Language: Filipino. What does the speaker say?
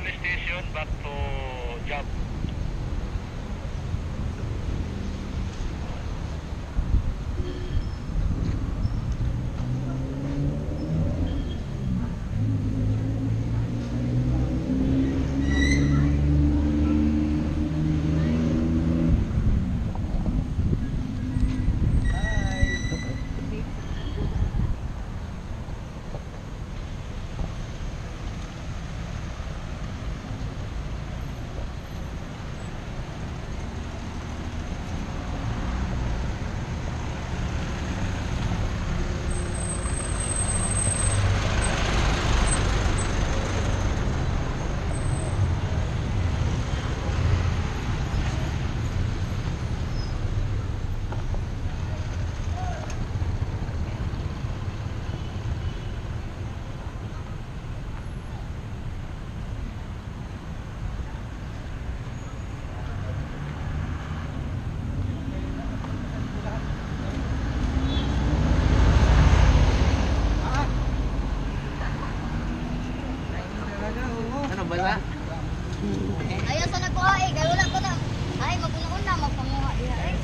Sali Station back to job. Basa? Ayaw sa nagkuha eh, galula ko na. Ay, maguna-una, magpanguha diha eh.